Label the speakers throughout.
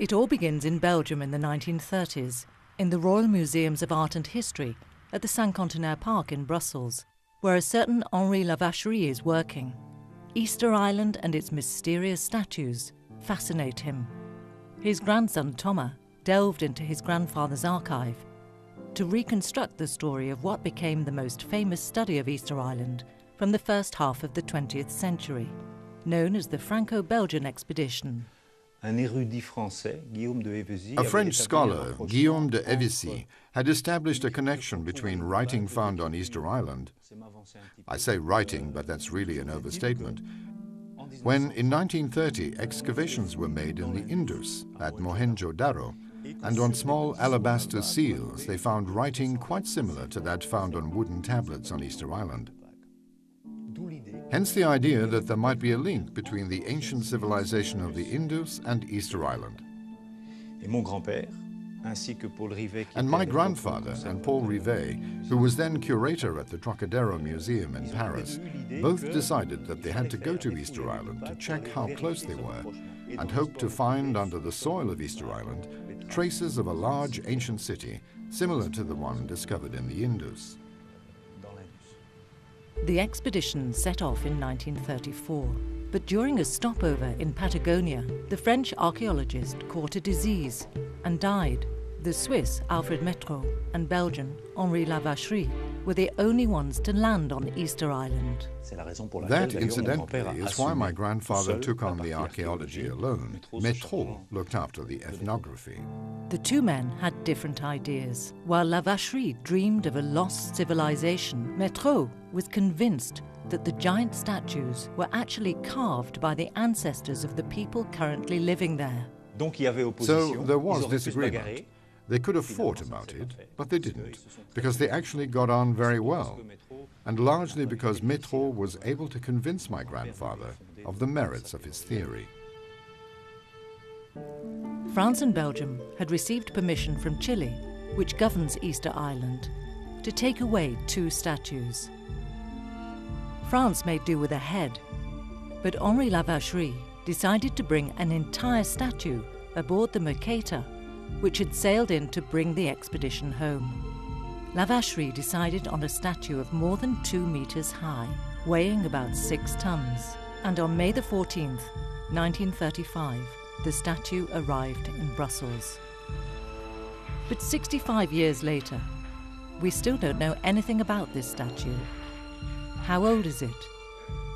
Speaker 1: It all begins in Belgium in the 1930s, in the Royal Museums of Art and History at the Cinquantenaire Park in Brussels, where a certain Henri Lavachery is working. Easter Island and its mysterious statues fascinate him. His grandson Thomas delved into his grandfather's archive to reconstruct the story of what became the most famous study of Easter Island from the first half of the 20th century, known as the Franco Belgian expedition.
Speaker 2: A
Speaker 3: French scholar, Guillaume de Hevesy, had established a connection between writing found on Easter Island. I say writing, but that's really an overstatement. When in 1930 excavations were made in the Indus at Mohenjo-Daro, and on small alabaster seals they found writing quite similar to that found on wooden tablets on Easter Island. Hence the idea that there might be a link between the ancient civilization of the Indus and Easter Island. And my grandfather and Paul Rivet, who was then curator at the Trocadero Museum in Paris, both decided that they had to go to Easter Island to check how close they were and hoped to find under the soil of Easter Island traces of a large ancient city similar to the one discovered in the Indus.
Speaker 1: The expedition set off in 1934, but during a stopover in Patagonia, the French archaeologist caught a disease and died. The Swiss Alfred Métraux and Belgian Henri Lavachery were the only ones to land on Easter Island.
Speaker 3: That, incidentally, is why my grandfather took on the archaeology alone. Métraux looked after the ethnography.
Speaker 1: The two men had different ideas. While Lavachery dreamed of a lost civilization, Métraux was convinced that the giant statues were actually carved by the ancestors of the people currently living there.
Speaker 3: So there was disagreement. They could have fought about it, but they didn't, because they actually got on very well, and largely because Métraux was able to convince my grandfather of the merits of his theory.
Speaker 1: France and Belgium had received permission from Chile, which governs Easter Island, to take away two statues. France made do with a head, but Henri Lavachery decided to bring an entire statue aboard the Mercator which had sailed in to bring the expedition home. Lavachery decided on a statue of more than two meters high, weighing about six tons, and on May the 14th, 1935, the statue arrived in Brussels. But 65 years later, we still don't know anything about this statue. How old is it?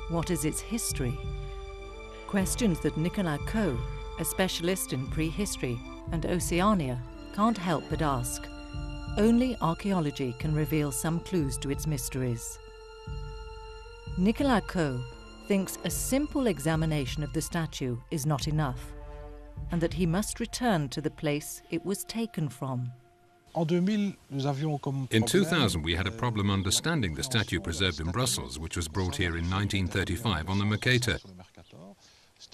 Speaker 1: What is its history? Questions that Nicolas Cauwe, a specialist in prehistory, and Oceania can't help but ask. Only archaeology can reveal some clues to its mysteries. Nicolas Cauwe thinks a simple examination of the statue is not enough, and that he must return to the place it was taken from.
Speaker 4: In 2000, we had a problem understanding the statue preserved in Brussels, which was brought here in 1935 on the Mercator.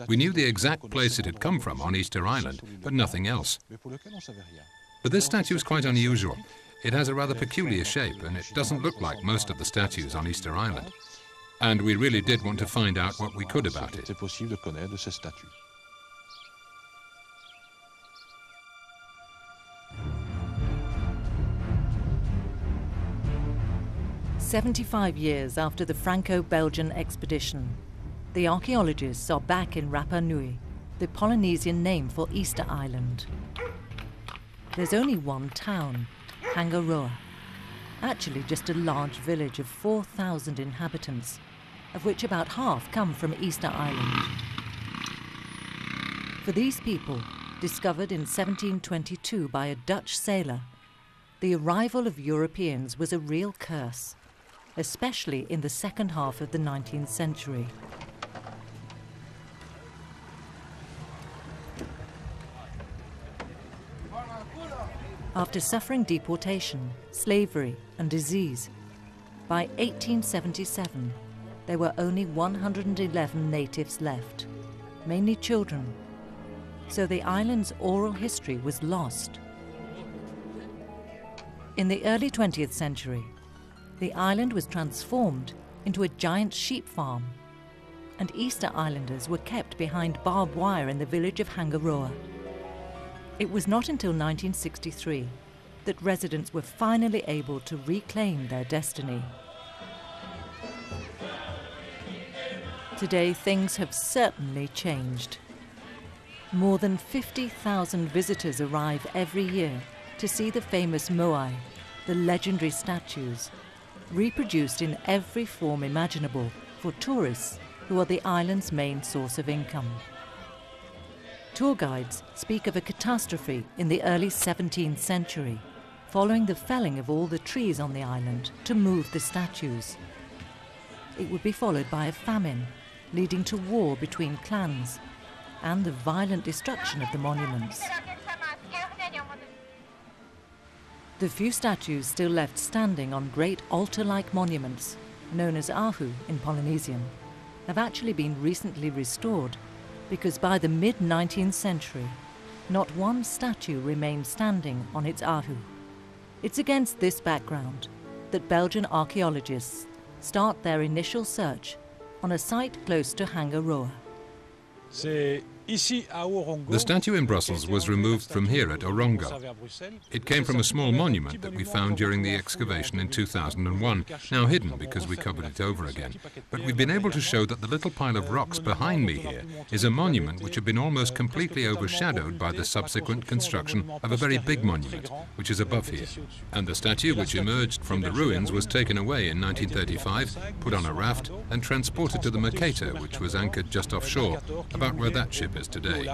Speaker 4: We knew the exact place it had come from on Easter Island, but nothing else. But this statue is quite unusual. It has a rather peculiar shape, and it doesn't look like most of the statues on Easter Island. And we really did want to find out what we could about it.
Speaker 1: Seventy-five years after the Franco-Belgian expedition, the archaeologists are back in Rapa Nui, the Polynesian name for Easter Island. There's only one town, Hangaroa. Actually just a large village of 4,000 inhabitants, of which about half come from Easter Island. For these people, discovered in 1722 by a Dutch sailor, the arrival of Europeans was a real curse, especially in the second half of the 19th century. After suffering deportation, slavery, and disease. By 1877, there were only 111 natives left, mainly children, so the island's oral history was lost. In the early 20th century, the island was transformed into a giant sheep farm, and Easter Islanders were kept behind barbed wire in the village of Hangaroa. It was not until 1963 that residents were finally able to reclaim their destiny. Today, things have certainly changed. More than 50,000 visitors arrive every year to see the famous Moai, the legendary statues, reproduced in every form imaginable for tourists who are the island's main source of income. Tour guides speak of a catastrophe in the early 17th century, following the felling of all the trees on the island to move the statues. It would be followed by a famine, leading to war between clans and the violent destruction of the monuments. The few statues still left standing on great altar-like monuments, known as ahu in Polynesian, have actually been recently restored because by the mid-19th century, not one statue remained standing on its ahu. It's against this background that Belgian archaeologists start their initial search on a site close to Hangaroa.
Speaker 4: The statue in Brussels was removed from here at Orongo. It came from a small monument that we found during the excavation in 2001, now hidden because we covered it over again. But we've been able to show that the little pile of rocks behind me here is a monument which had been almost completely overshadowed by the subsequent construction of a very big monument, which is above here. And the statue which emerged from the ruins was taken away in 1935, put on a raft, and transported to the Mercator, which was anchored just offshore, about where that ship is today.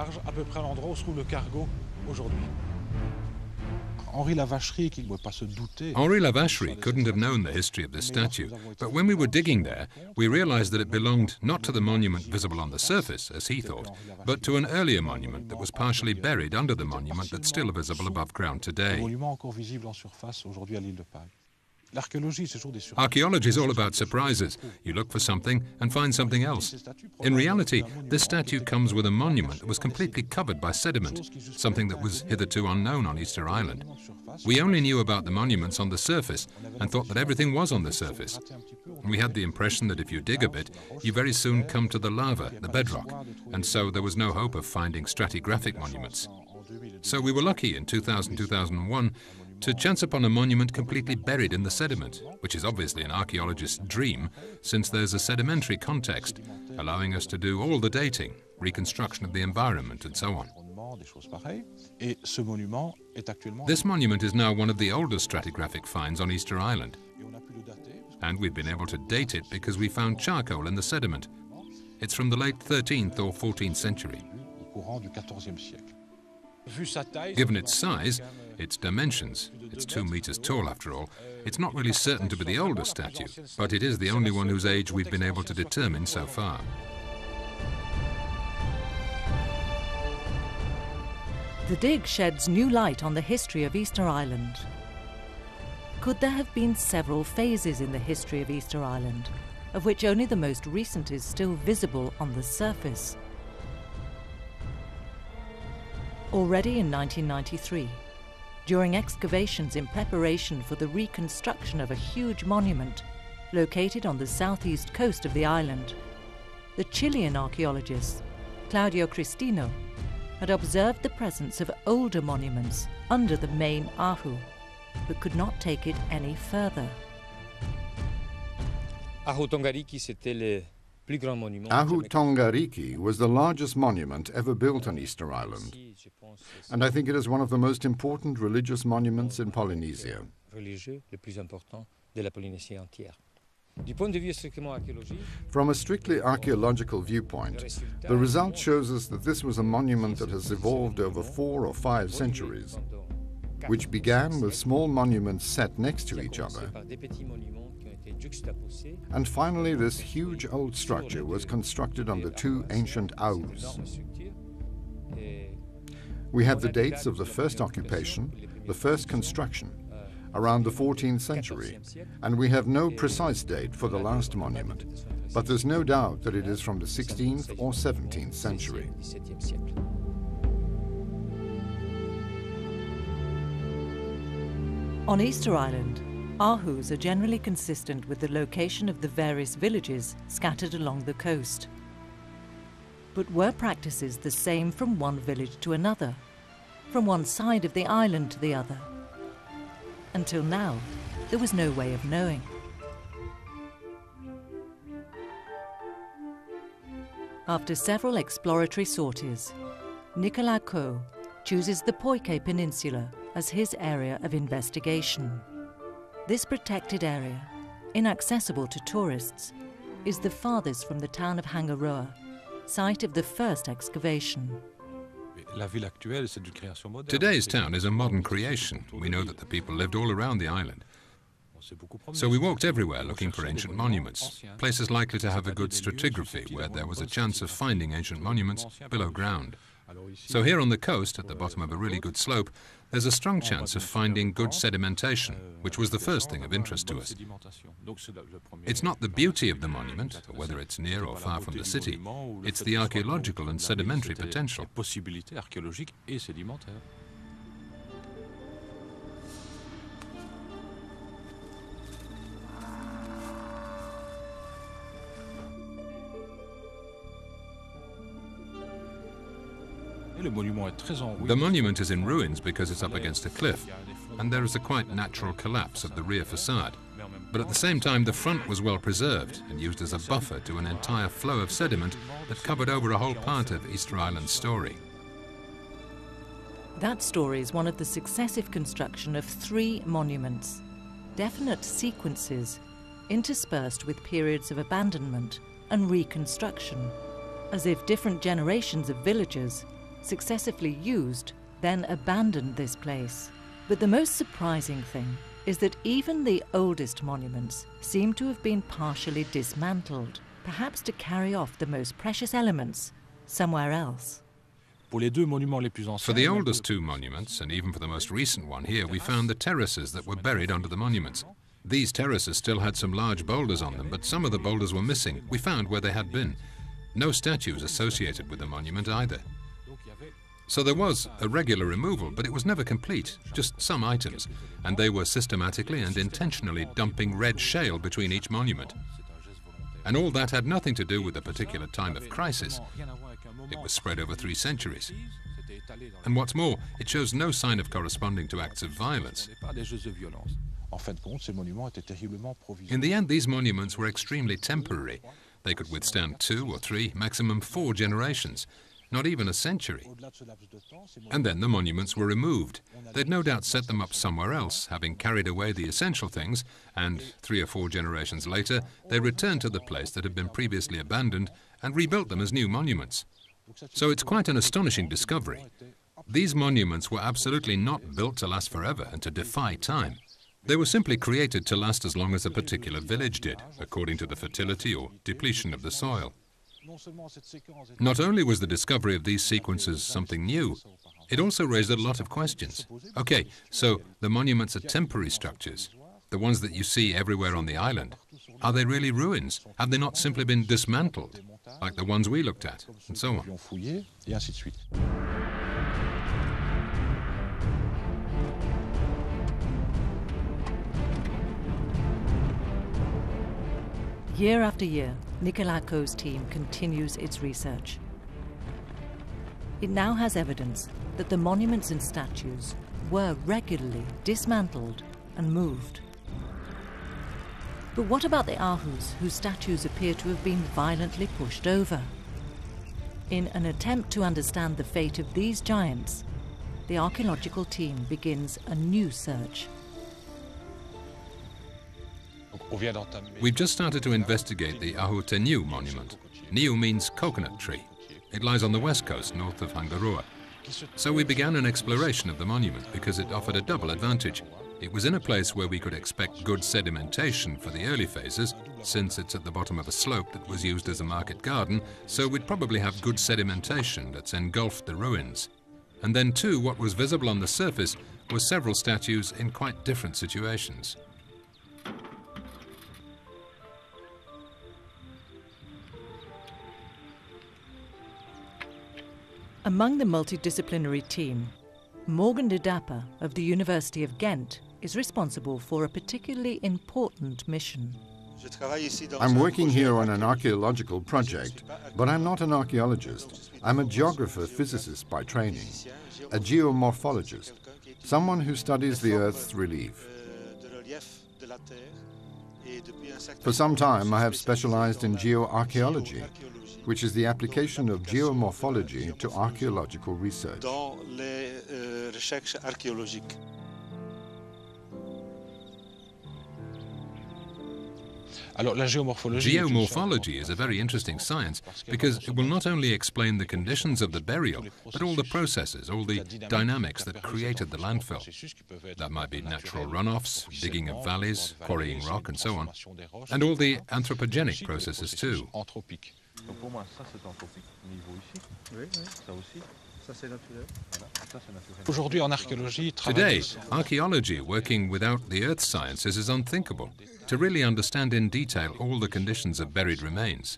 Speaker 4: Henri Lavachery couldn't have known the history of this statue, but when we were digging there, we realized that it belonged not to the monument visible on the surface, as he thought, but to an earlier monument that was partially buried under the monument that's still visible above ground today. Archaeology is all about surprises. You look for something and find something else. In reality, this statue comes with a monument that was completely covered by sediment, something that was hitherto unknown on Easter Island. We only knew about the monuments on the surface and thought that everything was on the surface. We had the impression that if you dig a bit, you very soon come to the lava, the bedrock, and so there was no hope of finding stratigraphic monuments. So we were lucky in 2000 2001 to chance upon a monument completely buried in the sediment, which is obviously an archaeologist's dream, since there's a sedimentary context, allowing us to do all the dating, reconstruction of the environment, and so on. This monument is now one of the oldest stratigraphic finds on Easter Island. And we've been able to date it because we found charcoal in the sediment. It's from the late 13th or 14th century. Given its size, its dimensions, it's two meters tall after all, it's not really certain to be the oldest statue, but it is the only one whose age we've been able to determine so far.
Speaker 1: The dig sheds new light on the history of Easter Island. Could there have been several phases in the history of Easter Island, of which only the most recent is still visible on the surface? Already in 1993, during excavations in preparation for the reconstruction of a huge monument located on the southeast coast of the island, the Chilean archaeologist Claudio Cristino had observed the presence of older monuments under the main Ahu, but could not take it any further.
Speaker 3: Ahu Tongariki, c'était Ahu Tongariki was the largest monument ever built on Easter Island, and I think it is one of the most important religious monuments in Polynesia. From a strictly archaeological viewpoint, the result shows us that this was a monument that has evolved over four or five centuries, which began with small monuments set next to each other and finally, this huge old structure was constructed on the two ancient Ahus. We have the dates of the first occupation, the first construction, around the 14th century, and we have no precise date for the last monument, but there's no doubt that it is from the 16th or 17th century.
Speaker 1: On Easter Island, Ahus are generally consistent with the location of the various villages scattered along the coast. But were practices the same from one village to another? from one side of the island to the other. Until now, there was no way of knowing. After several exploratory sorties, Nicolas Cauwe chooses the Poike Peninsula as his area of investigation. This protected area, inaccessible to tourists, is the farthest from the town of Hangaroa, site of the first excavation.
Speaker 4: Today's town is a modern creation. We know that the people lived all around the island. So we walked everywhere looking for ancient monuments, places likely to have a good stratigraphy where there was a chance of finding ancient monuments below ground. So here on the coast, at the bottom of a really good slope, there's a strong chance of finding good sedimentation, which was the first thing of interest to us. It's not the beauty of the monument, or whether it's near or far from the city, it's the archaeological and sedimentary potential. The monument is in ruins because it's up against a cliff, and there is a quite natural collapse of the rear facade. But at the same time, the front was well preserved and used as a buffer to an entire flow of sediment that covered over a whole part of Easter Island's story.
Speaker 1: That story is one of the successive construction of three monuments, definite sequences interspersed with periods of abandonment and reconstruction, as if different generations of villagers successively used, then abandoned this place. But the most surprising thing is that even the oldest monuments seem to have been partially dismantled, perhaps to carry off the most precious elements somewhere else.
Speaker 4: For the oldest two monuments, and even for the most recent one here, we found the terraces that were buried under the monuments. These terraces still had some large boulders on them, but some of the boulders were missing. We found where they had been. No statues associated with the monument either. So there was a regular removal, but it was never complete, just some items, and they were systematically and intentionally dumping red shale between each monument. And all that had nothing to do with a particular time of crisis. It was spread over three centuries. And what's more, it shows no sign of corresponding to acts of violence. In the end, these monuments were extremely temporary. They could withstand two or three, maximum four generations, not even a century. And then the monuments were removed. They'd no doubt set them up somewhere else, having carried away the essential things, and three or four generations later, they returned to the place that had been previously abandoned and rebuilt them as new monuments. So it's quite an astonishing discovery. These monuments were absolutely not built to last forever and to defy time. They were simply created to last as long as a particular village did, according to the fertility or depletion of the soil. Not only was the discovery of these sequences something new, it also raised a lot of questions. Okay, so the monuments are temporary structures, the ones that you see everywhere on the island. Are they really ruins? Have they not simply been dismantled, like the ones we looked at, and so on?
Speaker 1: Year after year, Nicolas Cauwe's team continues its research. It now has evidence that the monuments and statues were regularly dismantled and moved. But what about the Ahus whose statues appear to have been violently pushed over? In an attempt to understand the fate of these giants, the archaeological team begins a new search.
Speaker 4: We've just started to investigate the Ahu Teniu monument. Niu means coconut tree. It lies on the west coast, north of Hangaroa. So we began an exploration of the monument because it offered a double advantage. It was in a place where we could expect good sedimentation for the early phases, since it's at the bottom of a slope that was used as a market garden, so we'd probably have good sedimentation that's engulfed the ruins. And then too, what was visible on the surface was several statues in quite different situations.
Speaker 1: Among the multidisciplinary team, Morgan de Dapper of the University of Ghent is responsible for a particularly important mission.
Speaker 3: I'm working here on an archaeological project, but I'm not an archaeologist. I'm a geographer physicist by training, a geomorphologist, someone who studies the Earth's relief. For some time, I have specialized in geoarchaeology, which is the application of geomorphology to archaeological research.
Speaker 4: Geomorphology is a very interesting science because it will not only explain the conditions of the burial, but all the processes, all the dynamics that created the landfill. That might be natural runoffs, digging of valleys, quarrying rock, and so on, and all the anthropogenic processes too. Today, archaeology working without the earth sciences is unthinkable. To really understand in detail all the conditions of buried remains.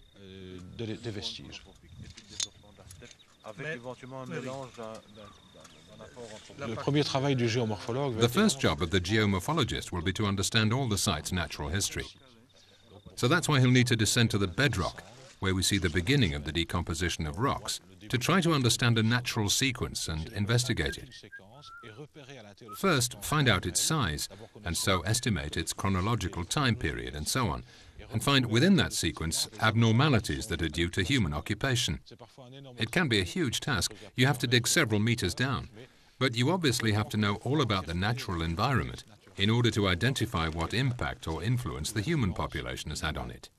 Speaker 4: The first job of the geomorphologist will be to understand all the site's natural history. So that's why he'll need to descend to the bedrock, where we see the beginning of the decomposition of rocks, to try to understand a natural sequence and investigate it. First, find out its size, and so estimate its chronological time period, and so on, and find within that sequence abnormalities that are due to human occupation. It can be a huge task. You have to dig several meters down. But you obviously have to know all about the natural environment in order to identify what impact or influence the human population has had on it.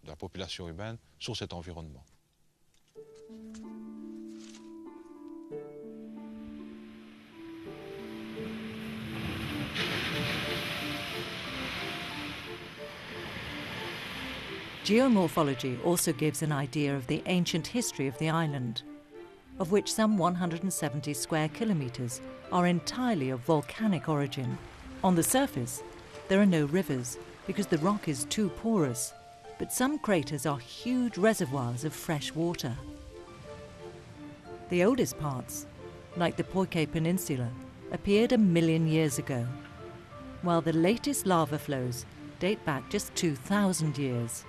Speaker 1: Geomorphology also gives an idea of the ancient history of the island, of which some 170 square kilometres are entirely of volcanic origin. On the surface, there are no rivers because the rock is too porous, but some craters are huge reservoirs of fresh water. The oldest parts, like the Poike Peninsula, appeared a million years ago, while the latest lava flows date back just 2,000 years.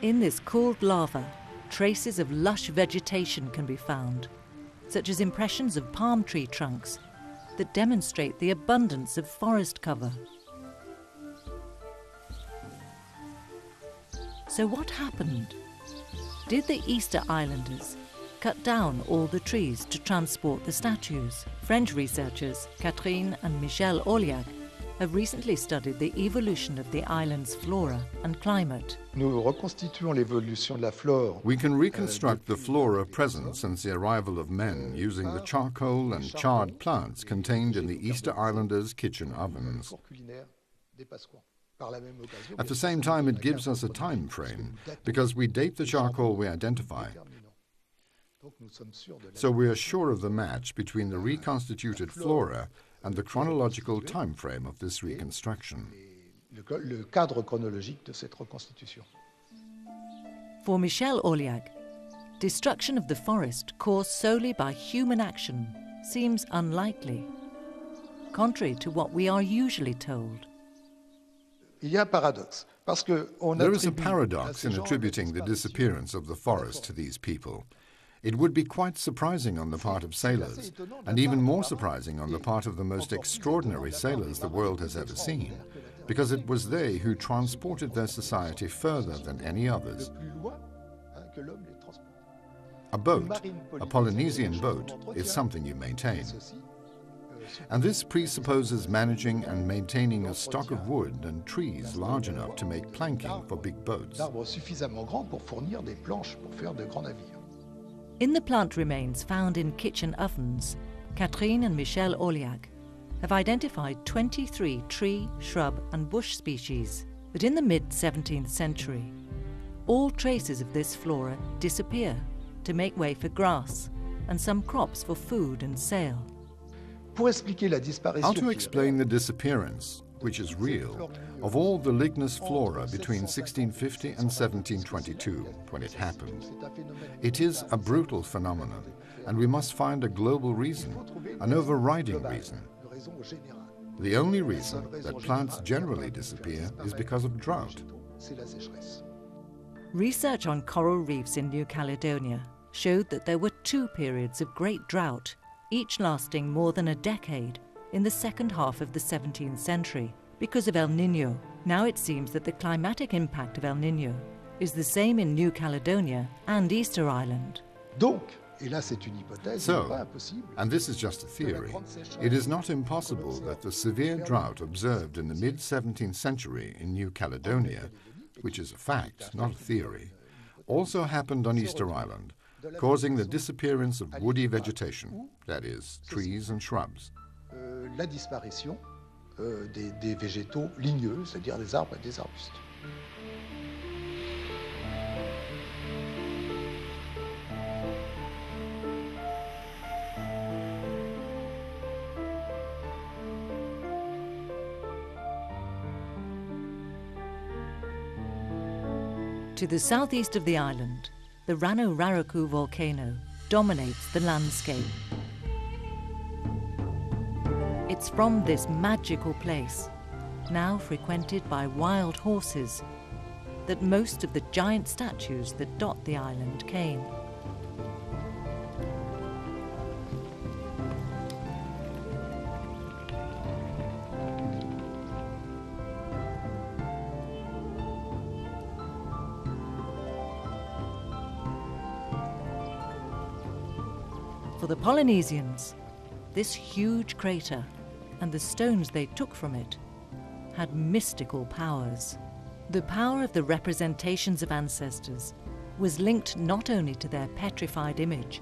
Speaker 1: In this cooled lava, traces of lush vegetation can be found, such as impressions of palm tree trunks that demonstrate the abundance of forest cover. So what happened? Did the Easter Islanders cut down all the trees to transport the statues? French researchers Catherine and Michel Orliac have recently studied the evolution of the island's flora and climate.
Speaker 3: We can reconstruct the flora present since the arrival of men using the charcoal and charred plants contained in the Easter Islanders' kitchen ovens. At the same time, it gives us a time frame because we date the charcoal we identify. So we are sure of the match between the reconstituted flora and the chronological time frame of this reconstruction.
Speaker 1: For Michel Orliac, destruction of the forest caused solely by human action seems unlikely, contrary to what we are usually told.
Speaker 3: There is a paradox in attributing the disappearance of the forest to these people. It would be quite surprising on the part of sailors, and even more surprising on the part of the most extraordinary sailors the world has ever seen, because it was they who transported their society further than any others. A boat, a Polynesian boat, is something you maintain. And this presupposes managing and maintaining a stock of wood and trees large enough to make planking for big boats.
Speaker 1: In the plant remains found in kitchen ovens, Catherine and Michel Orliac have identified 23 tree, shrub and bush species. But in the mid-17th century, all traces of this flora disappear to make way for grass and some crops for food and sale.
Speaker 3: How to explain the disappearance, which is real, of all the lignous flora between 1650 and 1722, when it happened. It is a brutal phenomenon, and we must find a global reason, an overriding reason. The only reason that plants generally disappear is because of drought.
Speaker 1: Research on coral reefs in New Caledonia showed that there were two periods of great drought, each lasting more than a decade, in the second half of the 17th century because of El Nino. Now it seems that the climatic impact of El Nino is the same in New Caledonia and Easter Island.
Speaker 3: Donc, So, and this is just a theory, it is not impossible that the severe drought observed in the mid 17th century in New Caledonia, which is a fact, not a theory, also happened on Easter Island, causing the disappearance of woody vegetation, that is, trees and shrubs.
Speaker 2: Euh, des, végétaux ligneux, c'est-à-dire des arbres et des arbustes.
Speaker 1: To the southeast of the island, the Rano Raraku volcano dominates the landscape. It's from this magical place, now frequented by wild horses, that most of the giant statues that dot the island came. For the Polynesians, this huge crater and the stones they took from it had mystical powers. The power of the representations of ancestors was linked not only to their petrified image,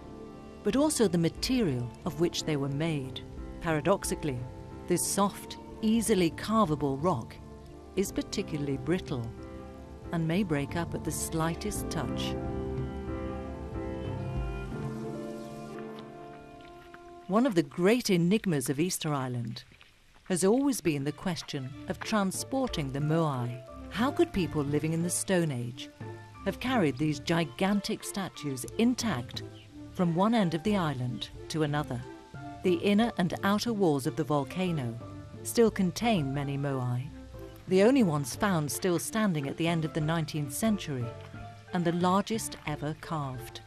Speaker 1: but also the material of which they were made. Paradoxically, this soft, easily carvable rock is particularly brittle and may break up at the slightest touch. One of the great enigmas of Easter Island has always been the question of transporting the Moai. How could people living in the Stone Age have carried these gigantic statues intact from one end of the island to another? The inner and outer walls of the volcano still contain many Moai, the only ones found still standing at the end of the 19th century, and the largest ever carved.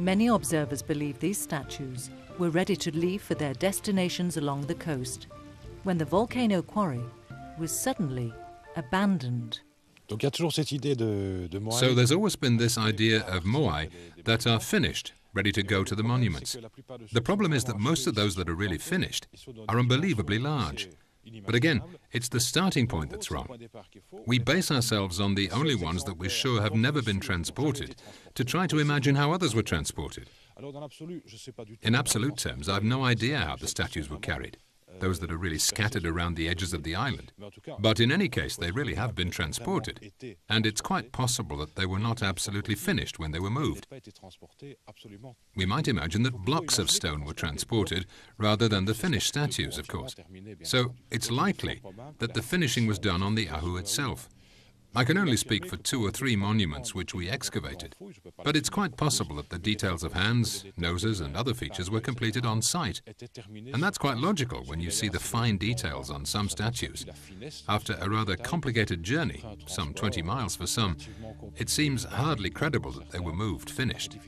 Speaker 1: Many observers believe these statues were ready to leave for their destinations along the coast when the volcano quarry was suddenly abandoned.
Speaker 4: So there's always been this idea of moai that are finished, ready to go to the monuments. The problem is that most of those that are really finished are unbelievably large. But again, it's the starting point that's wrong. We base ourselves on the only ones that we're sure have never been transported to try to imagine how others were transported. In absolute terms, I've no idea how the statues were carried, those that are really scattered around the edges of the island. But in any case, they really have been transported, and it's quite possible that they were not absolutely finished when they were moved. We might imagine that blocks of stone were transported rather than the finished statues, of course. So it's likely that the finishing was done on the Ahu itself. I can only speak for two or three monuments which we excavated, but it's quite possible that the details of hands, noses, and other features were completed on site. And that's quite logical when you see the fine details on some statues. After a rather complicated journey, some 20 miles for some, it seems hardly credible that they were moved finished.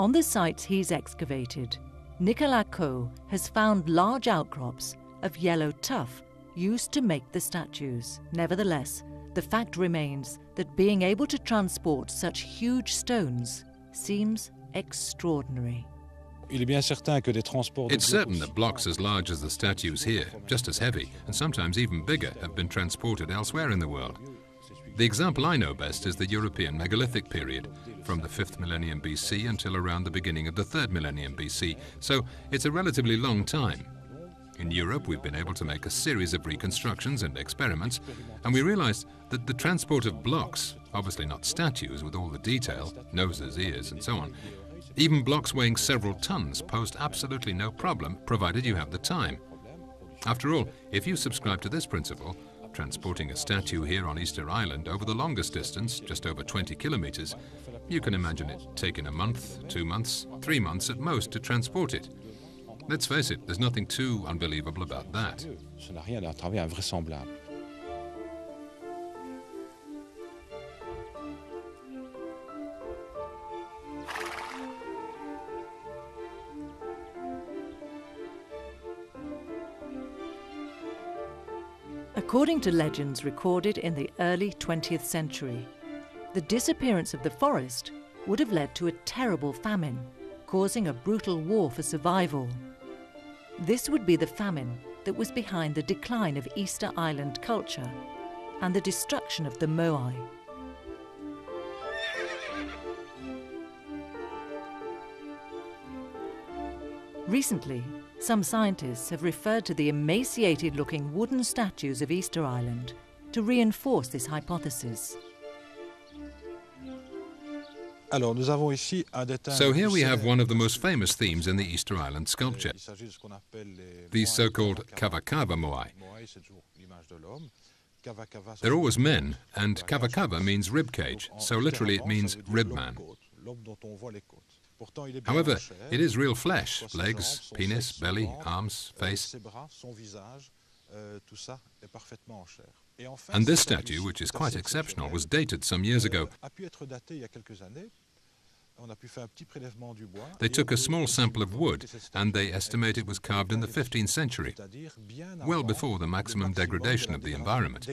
Speaker 1: On the sites he's excavated, Nicolas Cauwe has found large outcrops of yellow tuff used to make the statues. Nevertheless, the fact remains that being able to transport such huge stones seems extraordinary.
Speaker 4: It's certain that blocks as large as the statues here, just as heavy, and sometimes even bigger, have been transported elsewhere in the world. The example I know best is the European megalithic period, from the 5th millennium BC until around the beginning of the 3rd millennium BC, so it's a relatively long time. In Europe, we've been able to make a series of reconstructions and experiments, and we realized that the transport of blocks, obviously not statues with all the detail, noses, ears, and so on, even blocks weighing several tons posed absolutely no problem, provided you have the time. After all, if you subscribe to this principle, transporting a statue here on Easter Island over the longest distance, just over 20 kilometers, you can imagine it taking a month, two months, three months at most to transport it. Let's face it, there's nothing too unbelievable about that.
Speaker 1: According to legends recorded in the early 20th century, the disappearance of the forest would have led to a terrible famine, causing a brutal war for survival. This would be the famine that was behind the decline of Easter Island culture and the destruction of the Moai. Recently, some scientists have referred to the emaciated looking wooden statues of Easter Island to reinforce this hypothesis.
Speaker 4: So here we have one of the most famous themes in the Easter Island sculpture, these so-called Kava-Kava Moai. They're always men, and Kava-Kava means rib cage, so literally it means rib man. However, it is real flesh, legs, penis, belly, arms, face. And this statue, which is quite exceptional, was dated some years ago. They took a small sample of wood and they estimate it was carved in the 15th century, well before the maximum degradation of the environment,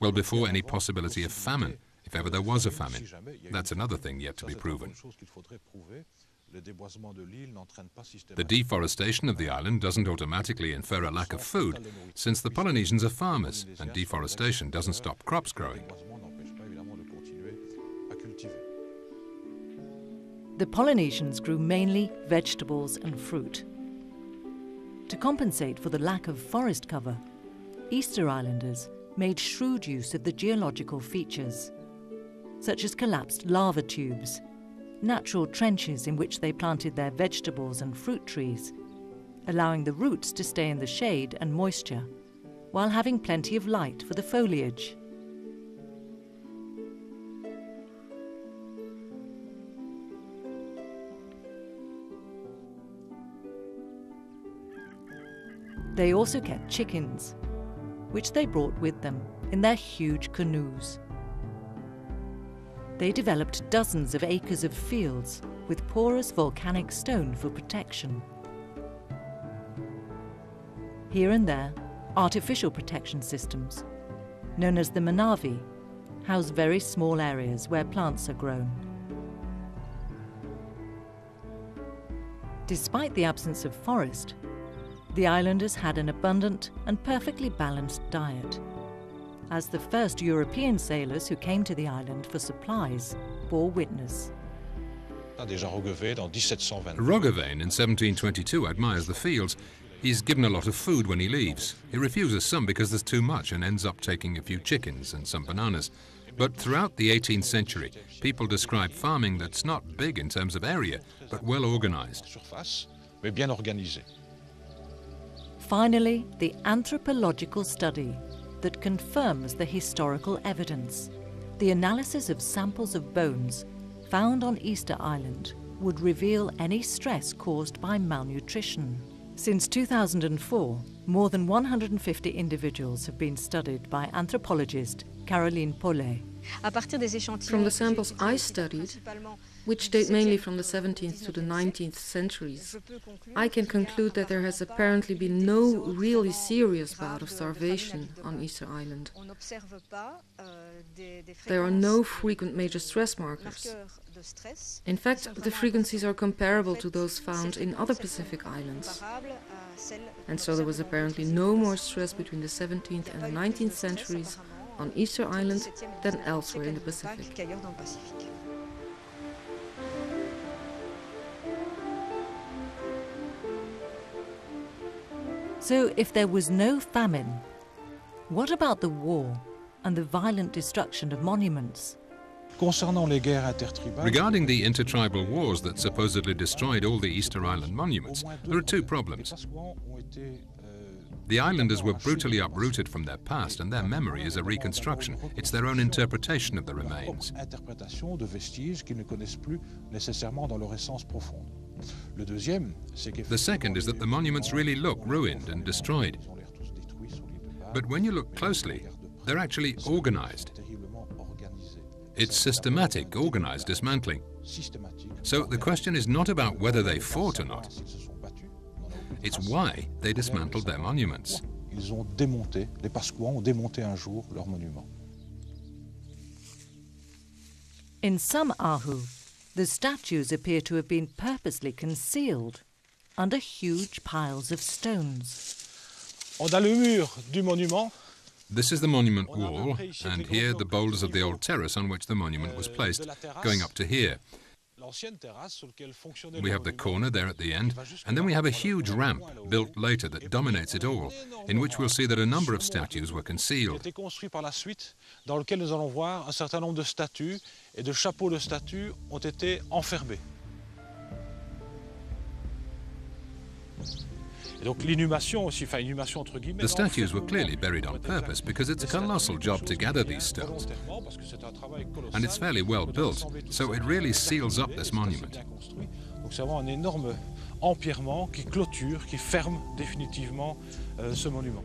Speaker 4: well before any possibility of famine, if ever there was a famine. That's another thing yet to be proven. The deforestation of the island doesn't automatically infer a lack of food, since the Polynesians are farmers, and deforestation doesn't stop crops growing.
Speaker 1: The Polynesians grew mainly vegetables and fruit. To compensate for the lack of forest cover, Easter Islanders made shrewd use of the geological features such as collapsed lava tubes, natural trenches in which they planted their vegetables and fruit trees, allowing the roots to stay in the shade and moisture, while having plenty of light for the foliage. They also kept chickens, which they brought with them in their huge canoes they developed dozens of acres of fields with porous volcanic stone for protection. Here and there, artificial protection systems, known as the manavai, house very small areas where plants are grown. Despite the absence of forest, the islanders had an abundant and perfectly balanced diet as the first European sailors who came to the island for supplies bore witness.
Speaker 4: Roggeveen in 1722 admires the fields. He's given a lot of food when he leaves. He refuses some because there's too much and ends up taking a few chickens and some bananas. But throughout the 18th century, people describe farming that's not big in terms of area, but well organized.
Speaker 1: Finally, the anthropological study that confirms the historical evidence. The analysis of samples of bones found on Easter Island would reveal any stress caused by malnutrition. Since 2004, more than 150 individuals have been studied by anthropologist Caroline Polet.
Speaker 5: From the samples I studied, which date mainly from the 17th to the 19th centuries, I can conclude that there has apparently been no really serious bout of starvation on Easter Island. There are no frequent major stress markers. In fact, the frequencies are comparable to those found in other Pacific islands. And so there was apparently no more stress between the 17th and the 19th centuries on Easter Island than elsewhere in the Pacific.
Speaker 1: So, if there was no famine, what about the war and the violent destruction of monuments?
Speaker 4: Regarding the intertribal wars that supposedly destroyed all the Easter Island monuments, there are two problems. The islanders were brutally uprooted from their past, and their memory is a reconstruction. It's their own interpretation of the remains. The second is that the monuments really look ruined and destroyed. But when you look closely, they're actually organized. It's systematic, organized dismantling. So the question is not about whether they fought or not. It's why they dismantled their monuments.
Speaker 6: ils ont démonté, les Pasquans ont démonté un jour leur monument.
Speaker 1: In some Ahu, the statues appear to have been purposely concealed under huge piles of stones.
Speaker 6: On a le mur du monument.
Speaker 4: This is the monument wall, and here the boulders of the old terrace on which the monument was placed, going up to here. We have the corner there at the end, and then we have a huge ramp built later that dominates it all, in which we'll see that a number of statues were concealed.
Speaker 6: Et de chapeaux de statues ont été enfermés.
Speaker 4: The statues were clearly buried on purpose because it's a colossal job to gather these stones. And it's fairly well built, so it really seals up this monument.
Speaker 6: Donc c'est vraiment un énorme empierrement qui clôture, qui ferme définitivement euh, ce monument.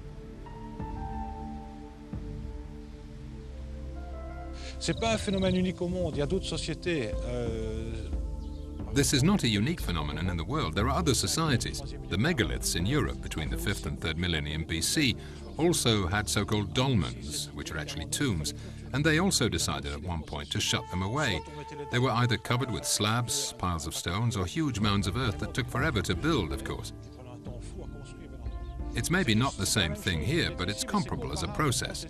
Speaker 6: C'est pas un phénomène unique au monde. Il y a d'autres sociétés. Euh,
Speaker 4: this is not a unique phenomenon in the world. There are other societies. The megaliths in Europe between the 5th and 3rd millennium BC also had so-called dolmens, which are actually tombs, and they also decided at one point to shut them away. They were either covered with slabs, piles of stones, or huge mounds of earth that took forever to build, of course. It's maybe not the same thing here, but it's comparable as a process.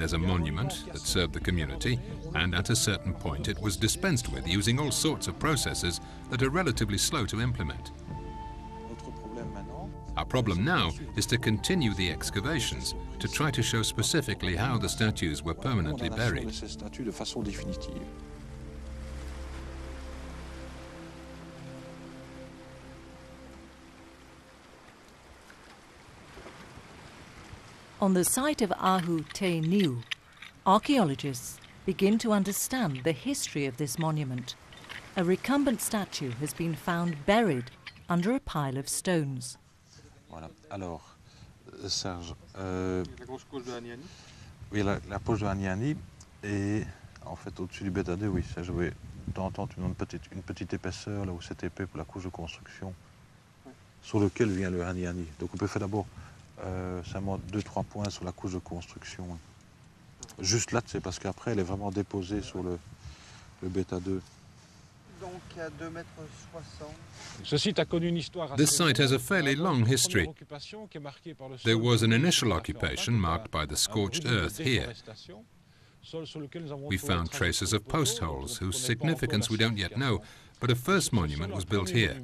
Speaker 4: There's a monument that served the community, and at a certain point it was dispensed with using all sorts of processes that are relatively slow to implement. Our problem now is to continue the excavations to try to show specifically how the statues were permanently buried.
Speaker 1: On the site of Ahu Te Niu, archaeologists begin to understand the history of this monument. A recumbent statue has been found buried under a pile of stones.
Speaker 6: Voilà. Alors, Serge, euh, la grosse couche de Aniani Oui, la, la poche de Aniani et en fait au-dessus du bêta 2, oui, ça je vais d'entendre une petite, une petite épaisseur là où c'est épais pour la couche de construction ouais. sur lequel vient le Aniani. Donc on peut faire d'abord euh, seulement 2-3 points sur la couche de construction. Juste là, c'est parce qu'après, elle est vraiment déposée sur le, le bêta 2.
Speaker 4: This site has a fairly long history. There was an initial occupation marked by the scorched earth here. We found traces of post holes whose significance we don't yet know, but a first monument was built here.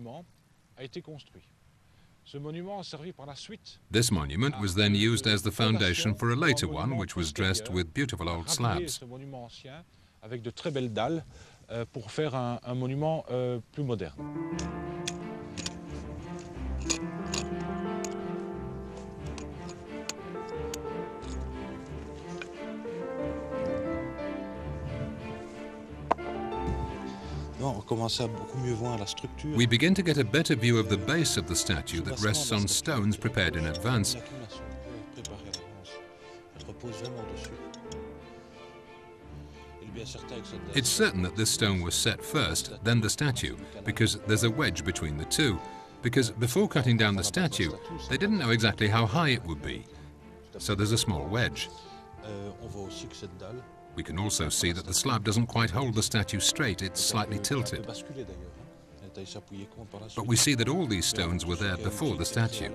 Speaker 4: This monument was then used as the foundation for a later one, which was dressed with beautiful old slabs.
Speaker 6: avec de très belles dalles euh, pour faire un, un monument euh, plus moderne.
Speaker 4: We begin to get a better view of the base of the statue that rests on stones prepared in advance. It's certain that this stone was set first, then the statue, because there's a wedge between the two. Because before cutting down the statue, they didn't know exactly how high it would be. So there's a small wedge. We can also see that the slab doesn't quite hold the statue straight, it's slightly tilted. But we see that all these stones were there before the statue.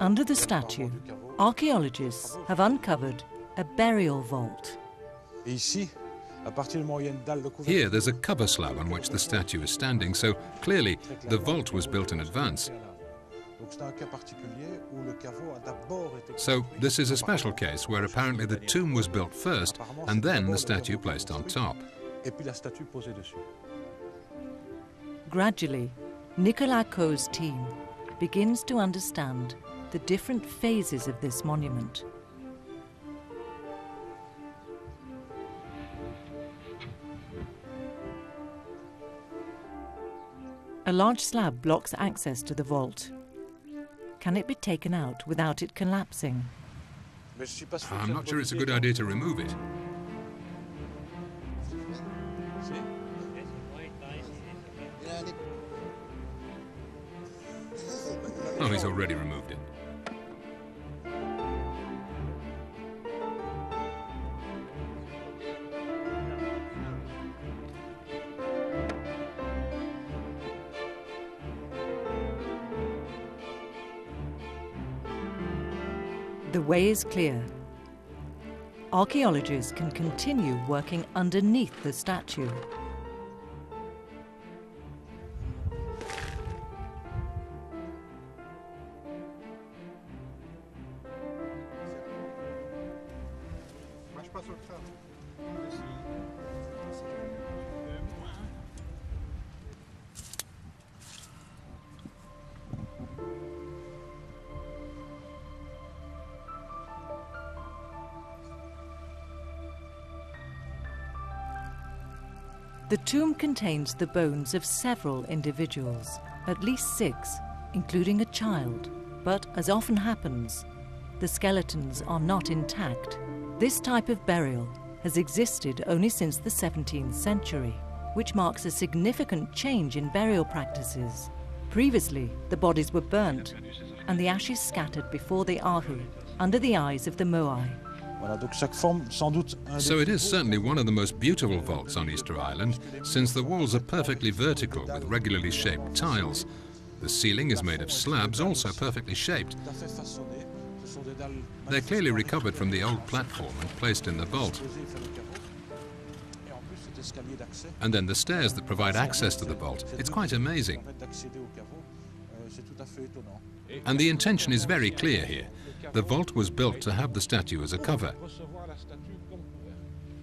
Speaker 1: Under the statue, archaeologists have uncovered a burial vault.
Speaker 4: Here, there's a cover slab on which the statue is standing, so clearly the vault was built in advance. So this is a special case where apparently the tomb was built first and then the statue placed on top.
Speaker 1: Gradually, Nicolas Cauwe's team begins to understand the different phases of this monument. A large slab blocks access to the vault. Can it be taken out without it collapsing?
Speaker 4: I'm not sure it's a good idea to remove it. Oh, he's already removed it.
Speaker 1: Way is clear. Archaeologists can continue working underneath the statue. The tomb contains the bones of several individuals, at least six, including a child. But as often happens, the skeletons are not intact. This type of burial has existed only since the 17th century, which marks a significant change in burial practices. Previously, the bodies were burnt and the ashes scattered before the ahu under the eyes of the moai.
Speaker 4: So it is certainly one of the most beautiful vaults on Easter Island, since the walls are perfectly vertical with regularly shaped tiles. The ceiling is made of slabs, also perfectly shaped. They're clearly recovered from the old platform and placed in the vault. And then the stairs that provide access to the vault. It's quite amazing. And the intention is very clear here. The vault was built to have the statue as a cover.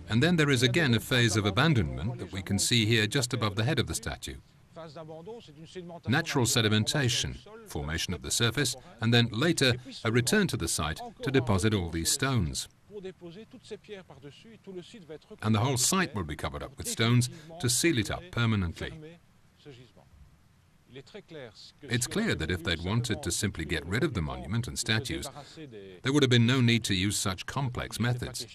Speaker 4: And then there is again a phase of abandonment that we can see here just above the head of the statue. Natural sedimentation, formation of the surface, and then later a return to the site to deposit all these stones. And the whole site will be covered up with stones to seal it up permanently. It's clear that if they'd wanted to simply get rid of the monument and statues, there would have been no need to use such complex methods.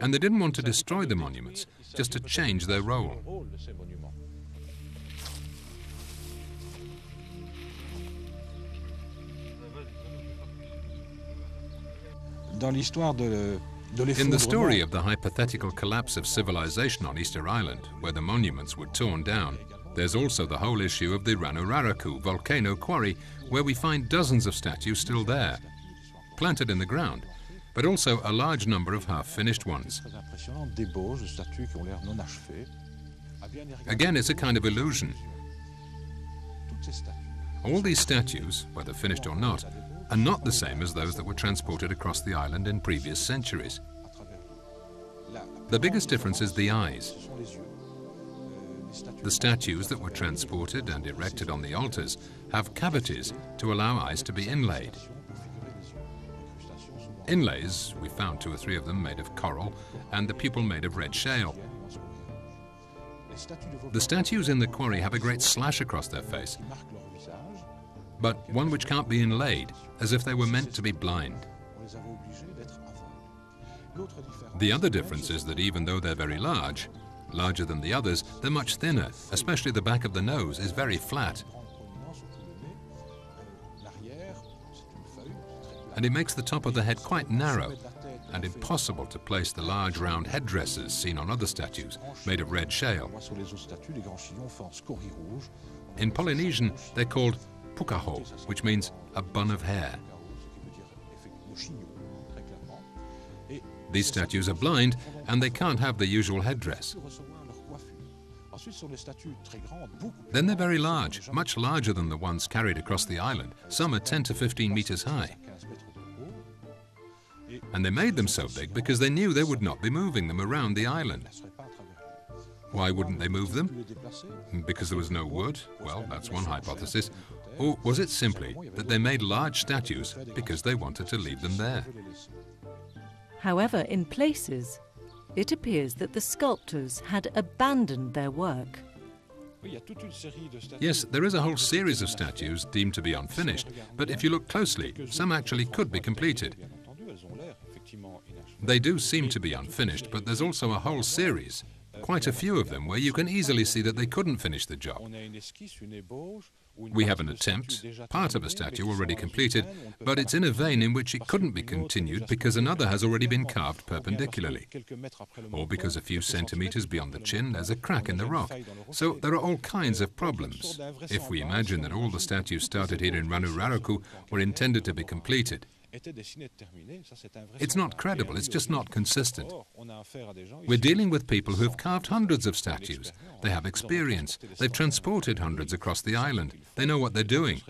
Speaker 4: And they didn't want to destroy the monuments, just to change their role. In the story of the hypothetical collapse of civilization on Easter Island, where the monuments were torn down, there's also the whole issue of the Rano Raraku volcano quarry, where we find dozens of statues still there, planted in the ground, but also a large number of half-finished ones. Again, it's a kind of illusion. All these statues, whether finished or not, are not the same as those that were transported across the island in previous centuries. The biggest difference is the eyes. The statues that were transported and erected on the altars have cavities to allow eyes to be inlaid. Inlays, we found two or three of them made of coral and the pupil made of red shale. The statues in the quarry have a great slash across their face, but one which can't be inlaid, as if they were meant to be blind. The other difference is that even though they're very large, larger than the others, they're much thinner, especially the back of the nose is very flat. And it makes the top of the head quite narrow and impossible to place the large round headdresses seen on other statues made of red shale. In Polynesian, they're called pukao, which means a bun of hair. These statues are blind and they can't have the usual headdress. Then they're very large, much larger than the ones carried across the island. Some are 10 to 15 meters high. And they made them so big because they knew they would not be moving them around the island. Why wouldn't they move them? Because there was no wood? Well, that's one hypothesis. Or was it simply that they made large statues because they wanted to leave them there?
Speaker 1: However, in places, it appears that the sculptors had abandoned their work.
Speaker 4: Yes, there is a whole series of statues deemed to be unfinished, but if you look closely, some actually could be completed. They do seem to be unfinished, but there's also a whole series, quite a few of them, where you can easily see that they couldn't finish the job. We have an attempt, part of a statue already completed, but it's in a vein in which it couldn't be continued because another has already been carved perpendicularly, or because a few centimeters beyond the chin there's a crack in the rock. So there are all kinds of problems. If we imagine that all the statues started here in Rano Raraku were intended to be completed, it's not credible, it's just not consistent. We're dealing with people who have carved hundreds of statues. They have experience. They've transported hundreds across the island. They know what they're doing.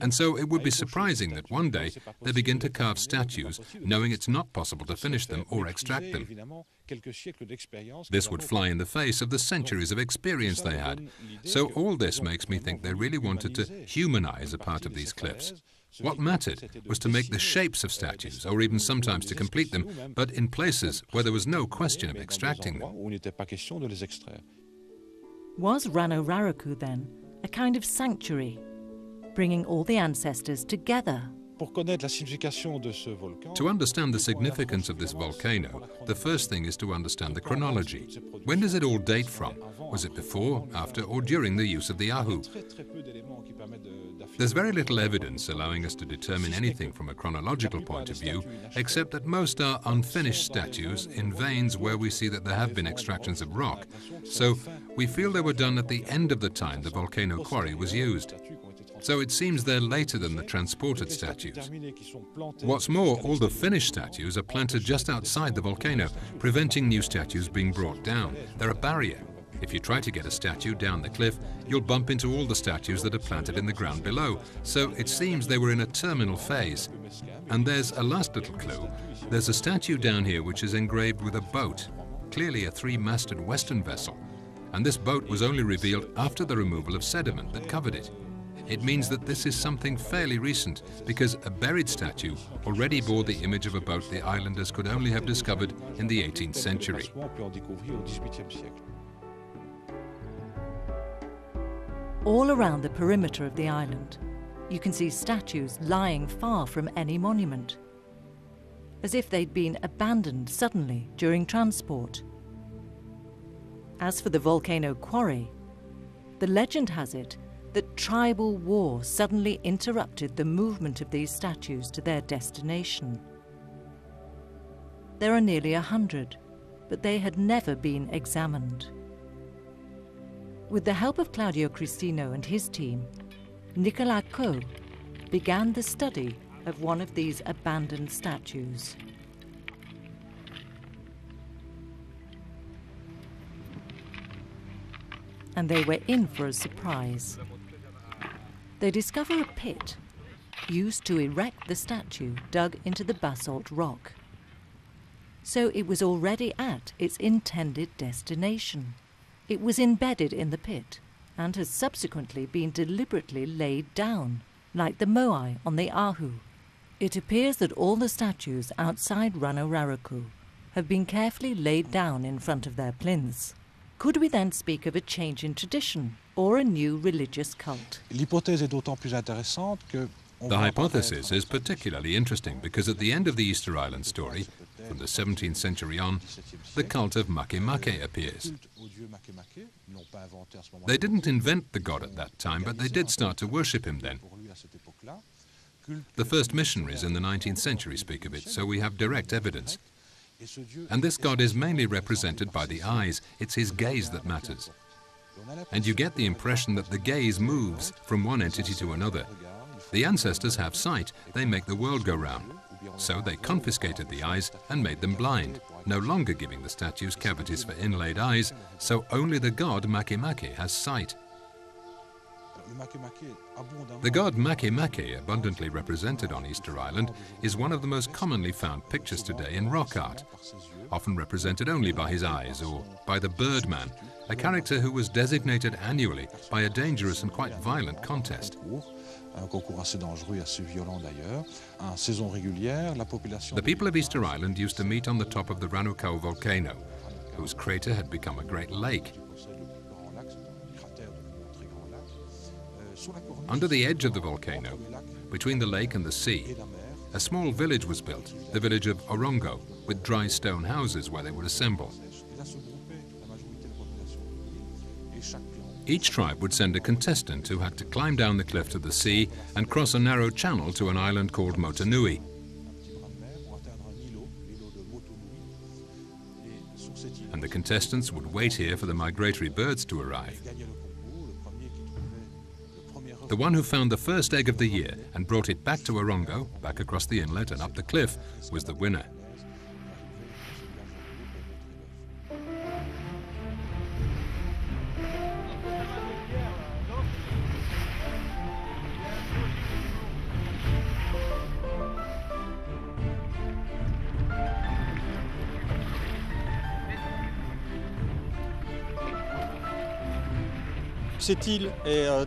Speaker 4: And so it would be surprising that one day they begin to carve statues knowing it's not possible to finish them or extract them. This would fly in the face of the centuries of experience they had. So all this makes me think they really wanted to humanize a part of these cliffs. What mattered was to make the shapes of statues, or even sometimes to complete them, but in places where there was no question of extracting them.
Speaker 1: Was Rano Raraku, then, a kind of sanctuary, bringing all the ancestors together
Speaker 4: to understand the significance of this volcano, the first thing is to understand the chronology. When does it all date from? Was it before, after, or during the use of the Ahu? There's very little evidence allowing us to determine anything from a chronological point of view, except that most are unfinished statues in veins where we see that there have been extractions of rock. So we feel they were done at the end of the time the volcano quarry was used. So it seems they're later than the transported statues. What's more, all the finished statues are planted just outside the volcano, preventing new statues being brought down. They're a barrier. If you try to get a statue down the cliff, you'll bump into all the statues that are planted in the ground below. So it seems they were in a terminal phase. And there's a last little clue. There's a statue down here which is engraved with a boat, clearly a three-masted western vessel. And this boat was only revealed after the removal of sediment that covered it. It means that this is something fairly recent because a buried statue already bore the image of a boat the islanders could only have discovered in the 18th century.
Speaker 1: All around the perimeter of the island, you can see statues lying far from any monument, as if they'd been abandoned suddenly during transport. As for the volcano quarry, the legend has it that tribal war suddenly interrupted the movement of these statues to their destination. There are nearly a hundred, but they had never been examined. With the help of Claudio Cristino and his team, Nicolas Cauwe began the study of one of these abandoned statues. And they were in for a surprise they discover a pit used to erect the statue dug into the basalt rock. So it was already at its intended destination. It was embedded in the pit and has subsequently been deliberately laid down, like the moai on the Ahu. It appears that all the statues outside Rano Raraku have been carefully laid down in front of their plinths. Could we then speak of a change in tradition or a new religious cult?
Speaker 4: The hypothesis is particularly interesting because at the end of the Easter Island story, from the 17th century on, the cult of Makemake appears. They didn't invent the god at that time, but they did start to worship him then. The first missionaries in the 19th century speak of it, so we have direct evidence. And this god is mainly represented by the eyes. It's his gaze that matters. And you get the impression that the gaze moves from one entity to another. The ancestors have sight, they make the world go round. So they confiscated the eyes and made them blind, no longer giving the statues cavities for inlaid eyes, so only the god Makemake has sight. The god Makemake, abundantly represented on Easter Island, is one of the most commonly found pictures today in rock art, often represented only by his eyes or by the Birdman, a character who was designated annually by a dangerous and quite violent contest. The people of Easter Island used to meet on the top of the Rano Kau volcano, whose crater had become a great lake. Under the edge of the volcano, between the lake and the sea, a small village was built, the village of Orongo, with dry stone houses where they would assemble. Each tribe would send a contestant who had to climb down the cliff to the sea and cross a narrow channel to an island called Motunui. And the contestants would wait here for the migratory birds to arrive. The one who found the first egg of the year and brought it back to Orongo, back across the inlet and up the cliff, was the winner.
Speaker 3: Euh,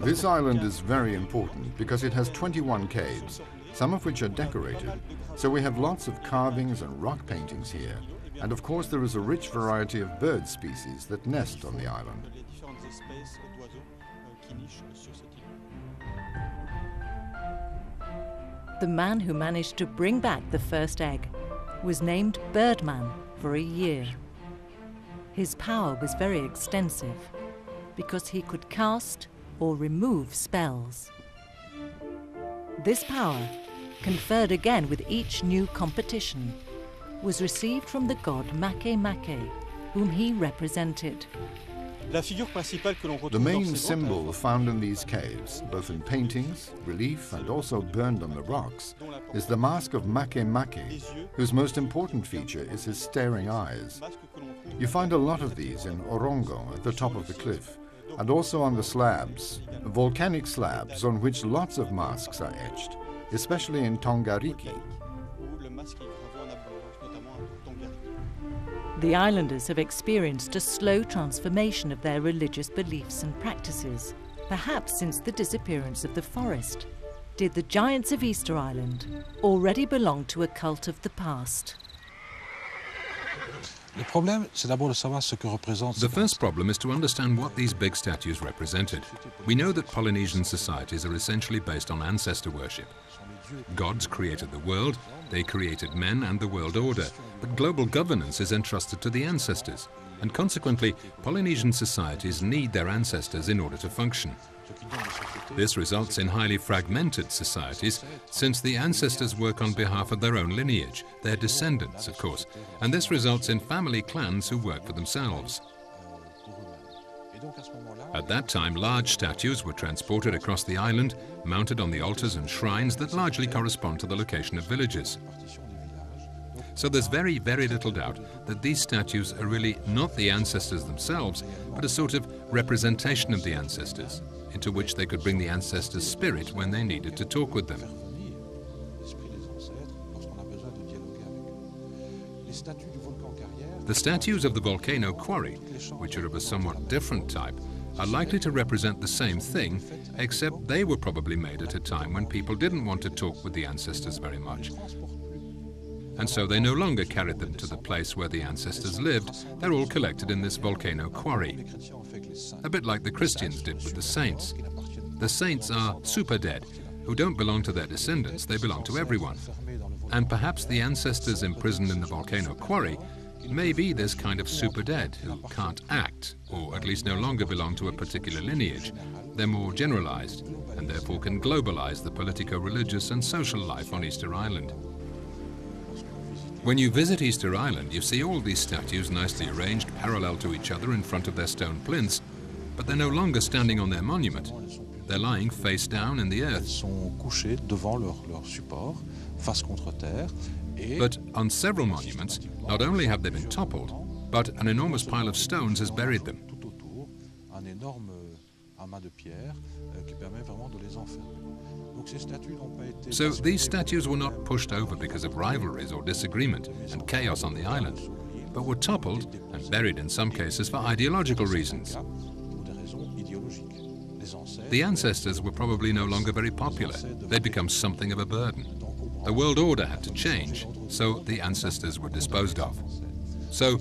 Speaker 3: this island is very important because it has 21 caves, some of which are decorated. So we have lots of carvings and rock paintings here. And of course there is a rich variety of bird species that nest on the island.
Speaker 1: The man who managed to bring back the first egg was named Birdman for a year. His power was very extensive because he could cast or remove spells. This power, conferred again with each new competition, was received from the god Makemake, whom he represented.
Speaker 3: The main symbol found in these caves, both in paintings, relief, and also burned on the rocks, is the mask of Makemake, whose most important feature is his staring eyes. You find a lot of these in Orongo at the top of the cliff and also on the slabs, volcanic slabs on which lots of masks are etched, especially in Tongariki.
Speaker 1: The islanders have experienced a slow transformation of their religious beliefs and practices, perhaps since the disappearance of the forest. Did the giants of Easter Island already belong to a cult of the past?
Speaker 4: The first problem is to understand what these big statues represented. We know that Polynesian societies are essentially based on ancestor worship. Gods created the world, they created men and the world order, but global governance is entrusted to the ancestors, and consequently, Polynesian societies need their ancestors in order to function. This results in highly fragmented societies, since the ancestors work on behalf of their own lineage, their descendants, of course, and this results in family clans who work for themselves. At that time, large statues were transported across the island, mounted on the altars and shrines that largely correspond to the location of villages. So there's very, very little doubt that these statues are really not the ancestors themselves, but a sort of representation of the ancestors into which they could bring the ancestors' spirit when they needed to talk with them. The statues of the volcano quarry, which are of a somewhat different type, are likely to represent the same thing, except they were probably made at a time when people didn't want to talk with the ancestors very much. And so they no longer carried them to the place where the ancestors lived, they're all collected in this volcano quarry a bit like the Christians did with the saints. The saints are super dead, who don't belong to their descendants, they belong to everyone. And perhaps the ancestors imprisoned in the volcano quarry may be this kind of super dead who can't act, or at least no longer belong to a particular lineage. They're more generalized, and therefore can globalize the politico-religious and social life on Easter Island. When you visit Easter Island, you see all these statues nicely arranged parallel to each other in front of their stone plinths, but they're no longer standing on their monument. They're lying face down in the earth. But on several monuments, not only have they been toppled, but an enormous pile of stones has buried them. So these statues were not pushed over because of rivalries or disagreement and chaos on the island, but were toppled and buried in some cases for ideological reasons. The ancestors were probably no longer very popular. They'd become something of a burden. The world order had to change, so the ancestors were disposed of. So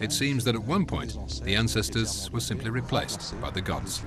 Speaker 4: it seems that at one point the ancestors were simply replaced by the gods.